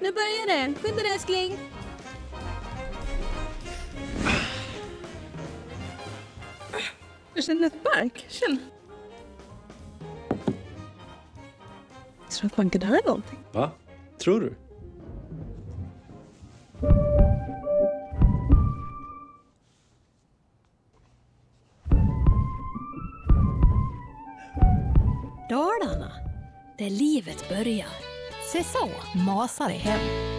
nu börjar det. Skynda dig älskling. Jag känner ett bark. Känn. Jag tror att man kan höra någonting. Va? Tror du? Dalarna, där livet börjar. Se så, Masare hem.